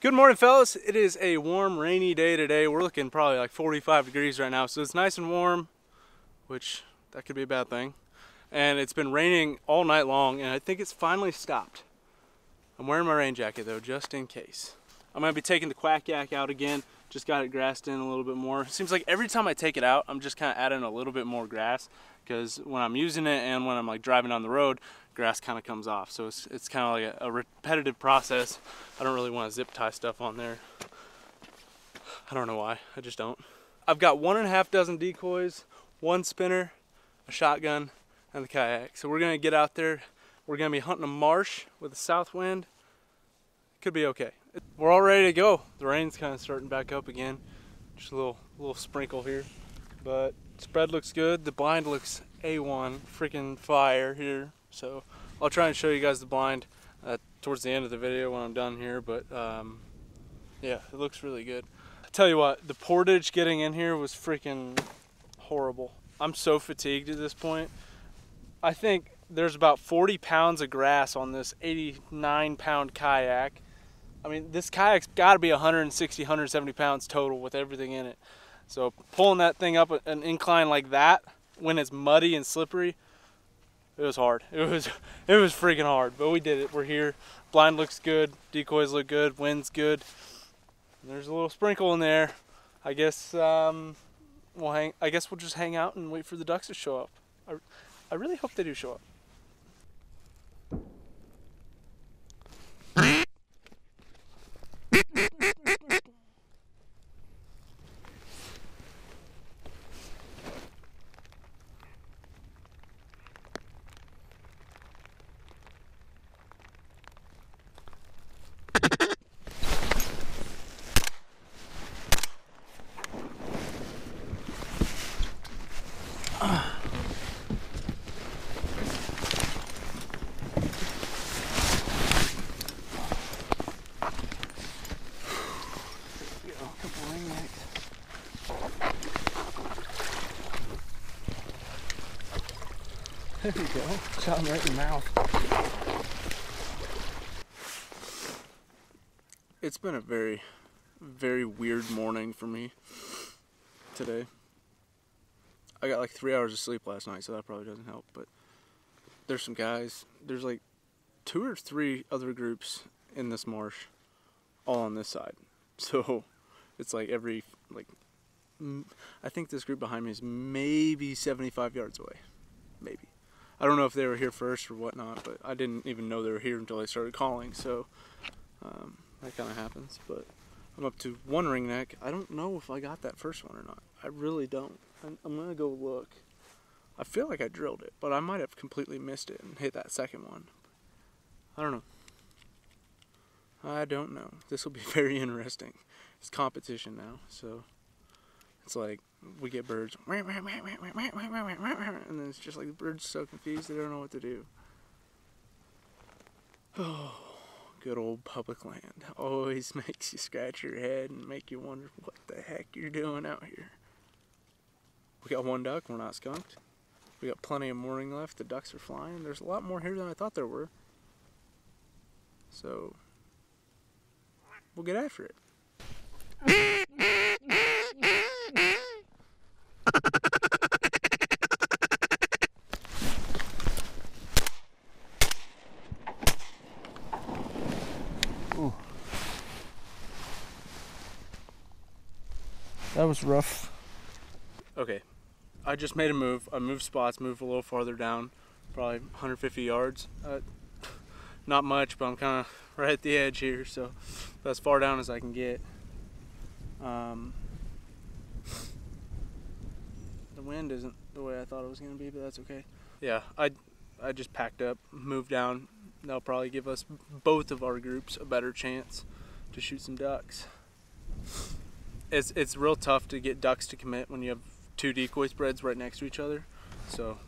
Good morning, fellas. It is a warm, rainy day today. We're looking probably like 45 degrees right now, so it's nice and warm, which that could be a bad thing. And it's been raining all night long, and I think it's finally stopped. I'm wearing my rain jacket though, just in case. I'm gonna be taking the quack yak out again. Just got it grassed in a little bit more. Seems like every time I take it out, I'm just kind of adding a little bit more grass because when I'm using it and when I'm like driving on the road, grass kind of comes off. So it's, it's kind of like a, a repetitive process. I don't really want to zip tie stuff on there. I don't know why, I just don't. I've got one and a half dozen decoys, one spinner, a shotgun, and the kayak. So we're gonna get out there. We're gonna be hunting a marsh with a south wind. Could be okay. We're all ready to go. The rain's kind of starting back up again. Just a little, little sprinkle here, but spread looks good. The blind looks A1, freaking fire here. So I'll try and show you guys the blind uh, towards the end of the video when I'm done here, but um, yeah, it looks really good. I tell you what, the portage getting in here was freaking horrible. I'm so fatigued at this point. I think there's about 40 pounds of grass on this 89 pound kayak. I mean, this kayak's got to be 160, 170 pounds total with everything in it. So pulling that thing up an incline like that when it's muddy and slippery, it was hard. It was it was freaking hard, but we did it. We're here. Blind looks good. Decoys look good. Wind's good. There's a little sprinkle in there. I guess um, we'll hang. I guess we'll just hang out and wait for the ducks to show up. I, I really hope they do show up. There you go. Shot him right in the mouth. It's been a very, very weird morning for me today. I got like three hours of sleep last night, so that probably doesn't help. But there's some guys. There's like two or three other groups in this marsh, all on this side. So it's like every like I think this group behind me is maybe 75 yards away, maybe. I don't know if they were here first or whatnot, but I didn't even know they were here until I started calling. So um, that kind of happens. But I'm up to one ringneck. I don't know if I got that first one or not. I really don't. I'm, I'm gonna go look. I feel like I drilled it, but I might have completely missed it and hit that second one. I don't know. I don't know. This will be very interesting. It's competition now, so it's like we get birds, and then it's just like the birds so confused they don't know what to do. Oh, good old public land always makes you scratch your head and make you wonder what the heck you're doing out here. We got one duck, we're not skunked. We got plenty of morning left, the ducks are flying. There's a lot more here than I thought there were. So, we'll get after it. Was rough. Okay, I just made a move. I moved spots, moved a little farther down, probably 150 yards. Uh, not much, but I'm kind of right at the edge here, so as far down as I can get. Um, the wind isn't the way I thought it was going to be, but that's okay. Yeah, I, I just packed up, moved down. That'll probably give us both of our groups a better chance to shoot some ducks it's it's real tough to get ducks to commit when you have two decoy spreads right next to each other. So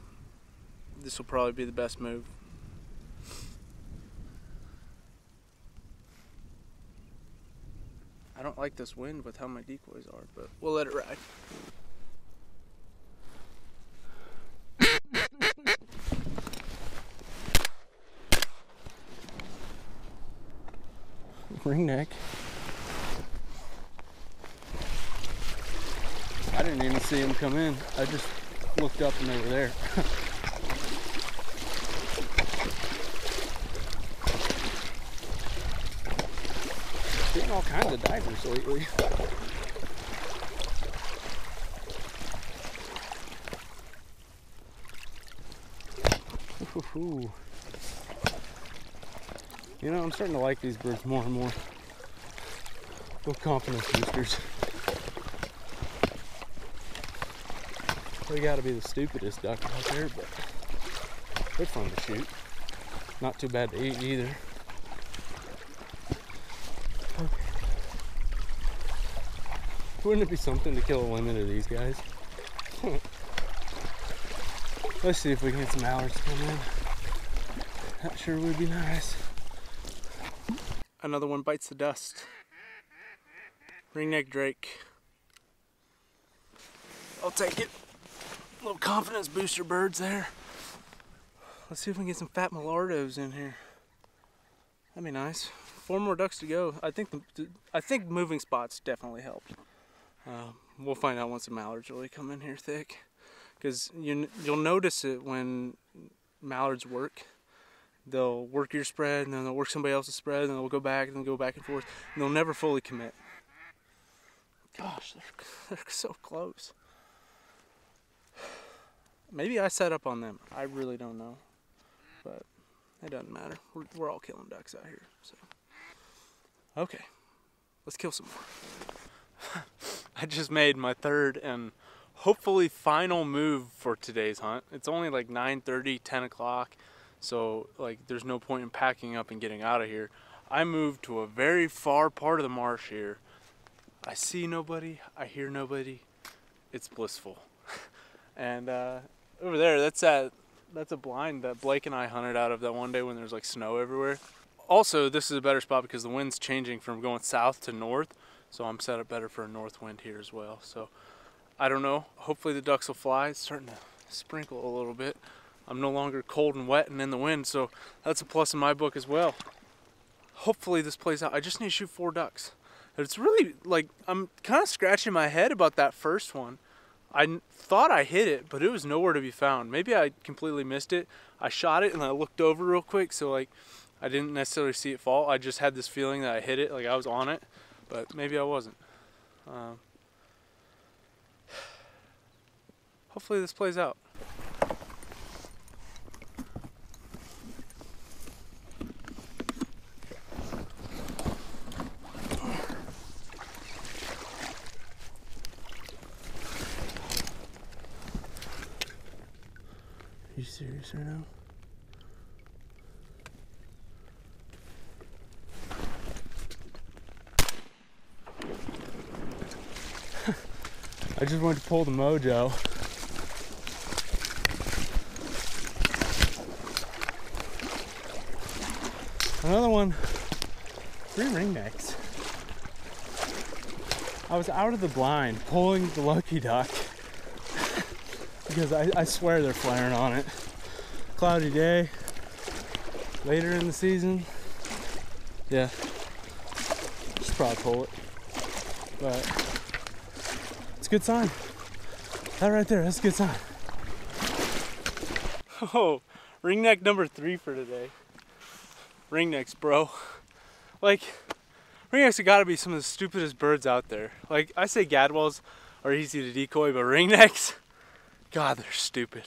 this will probably be the best move. I don't like this wind with how my decoys are, but we'll let it ride. Ring neck. Didn't even see them come in. I just looked up and they were there. Getting all kinds of divers lately. Ooh. You know, I'm starting to like these birds more and more. Little confidence boosters. They gotta be the stupidest duck out there, but they're fun to shoot. Not too bad to eat either. Okay. Wouldn't it be something to kill a limit of these guys? Let's see if we can get some mallards come in. That sure would be nice. Another one bites the dust. Ringneck Drake. I'll take it. Little confidence booster birds there. Let's see if we can get some fat Millardos in here. That'd be nice. Four more ducks to go. I think the, I think moving spots definitely helped. Uh, we'll find out once the mallards really come in here thick because you you'll notice it when mallards work. They'll work your spread, and then they'll work somebody else's spread, and they'll go back, and go back and forth, and they'll never fully commit. Gosh, they're, they're so close. Maybe I set up on them. I really don't know, but it doesn't matter. We're, we're all killing ducks out here, so okay, let's kill some more. I just made my third and hopefully final move for today's hunt. It's only like 9:30, 10 o'clock, so like there's no point in packing up and getting out of here. I moved to a very far part of the marsh here. I see nobody, I hear nobody. It's blissful. and uh, over there, that's that that's a blind that Blake and I hunted out of that one day when there's like snow everywhere. Also, this is a better spot because the wind's changing from going south to north, so I'm set up better for a north wind here as well. So I don't know. Hopefully the ducks will fly. It's starting to sprinkle a little bit. I'm no longer cold and wet and in the wind, so that's a plus in my book as well. Hopefully this plays out. I just need to shoot four ducks. It's really like I'm kind of scratching my head about that first one. I thought I hit it, but it was nowhere to be found. Maybe I completely missed it. I shot it and I looked over real quick, so like I didn't necessarily see it fall. I just had this feeling that I hit it, like I was on it, but maybe I wasn't. Um, hopefully this plays out. Are right? I just wanted to pull the mojo. Another one, three ringnecks. I was out of the blind pulling the lucky duck because I, I swear they're flaring on it. Cloudy day, later in the season. Yeah, just probably pull it. But it's a good sign. That right there, that's a good sign. Oh, ringneck number three for today ringnecks, bro. Like, ringnecks have got to be some of the stupidest birds out there. Like, I say gadwalls are easy to decoy, but ringnecks, God, they're stupid.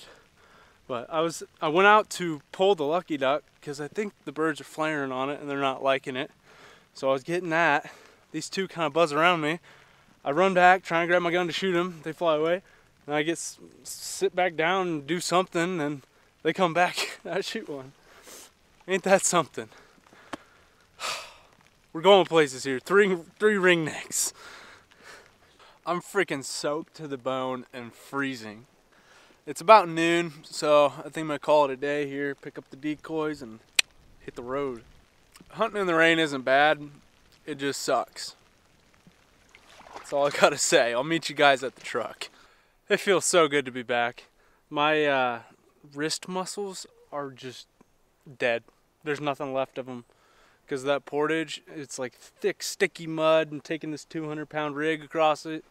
But I was, I went out to pull the lucky duck because I think the birds are flaring on it and they're not liking it. So I was getting that. These two kind of buzz around me. I run back, try and grab my gun to shoot them. They fly away. And I get sit back down and do something, and they come back. I shoot one. Ain't that something? We're going places here. Three three ringnecks. I'm freaking soaked to the bone and freezing. It's about noon, so I think I'm gonna call it a day here, pick up the decoys and hit the road. Hunting in the rain isn't bad, it just sucks. That's all I gotta say. I'll meet you guys at the truck. It feels so good to be back. My uh, wrist muscles are just dead. There's nothing left of them because that portage, it's like thick, sticky mud and taking this 200 pound rig across it.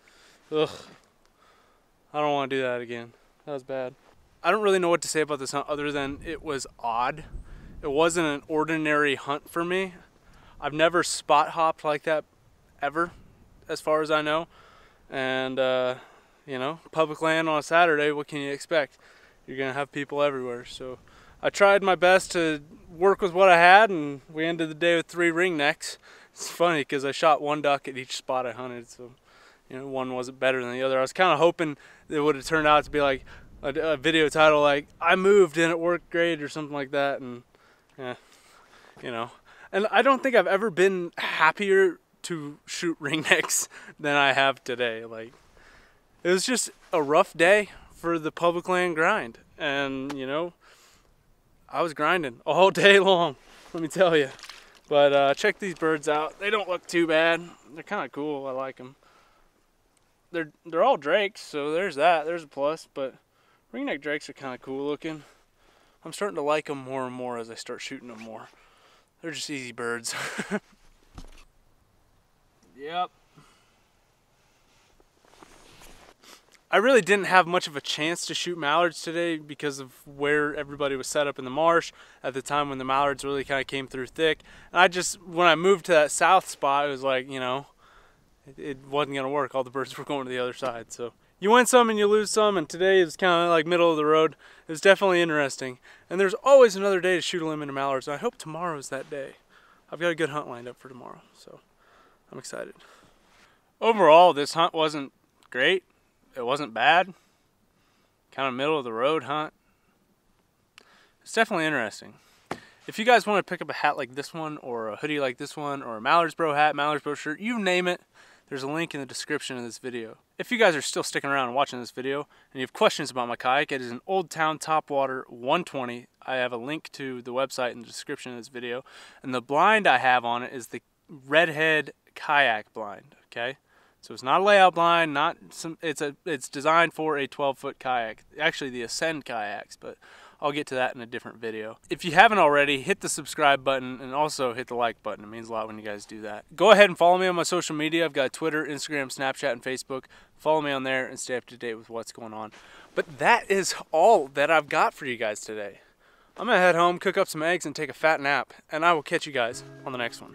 Ugh. I don't want to do that again. That was bad. I don't really know what to say about this hunt other than it was odd. It wasn't an ordinary hunt for me. I've never spot hopped like that ever, as far as I know. And, uh, you know, public land on a Saturday, what can you expect? You're going to have people everywhere. So I tried my best to work with what I had, and we ended the day with three ringnecks. It's funny because I shot one duck at each spot I hunted, so you know one wasn't better than the other. I was kind of hoping it would have turned out to be like a, a, video title like "I moved and it worked great" or something like that, and yeah, you know. And I don't think I've ever been happier to shoot ringnecks than I have today. Like it was just a rough day for the public land grind, and you know, I was grinding all day long. Let me tell you. But uh, check these birds out. They don't look too bad. They're kind of cool. I like them. They're they're all drakes, so there's that. There's a plus. But ringneck drakes are kind of cool looking. I'm starting to like them more and more as I start shooting them more. They're just easy birds. yep. I really didn't have much of a chance to shoot mallards today because of where everybody was set up in the marsh at the time when the mallards really kind of came through thick. And I just, when I moved to that south spot, it was like, you know, it, it wasn't going to work. All the birds were going to the other side. So you win some and you lose some, and today is kind of like middle of the road. It was definitely interesting. And there's always another day to shoot a limit of mallards. And I hope tomorrow's that day. I've got a good hunt lined up for tomorrow, so I'm excited. Overall, this hunt wasn't great it wasn't bad. Kind of middle of the road hunt. It's definitely interesting. If you guys want to pick up a hat like this one, or a hoodie like this one, or a Mallards Bro hat, Mallards Bro shirt, you name it, there's a link in the description of this video. If you guys are still sticking around and watching this video, and you have questions about my kayak, it is an Old Town Topwater 120. I have a link to the website in the description of this video. And the blind I have on it is the Redhead Kayak blind, okay? So it's not a layout blind, not some. It's a. It's designed for a 12 foot kayak. Actually, the Ascend kayaks, but I'll get to that in a different video. If you haven't already, hit the subscribe button and also hit the like button. It means a lot when you guys do that. Go ahead and follow me on my social media. I've got Twitter, Instagram, Snapchat, and Facebook. Follow me on there and stay up to date with what's going on. But that is all that I've got for you guys today. I'm gonna head home, cook up some eggs, and take a fat nap, and I will catch you guys on the next one.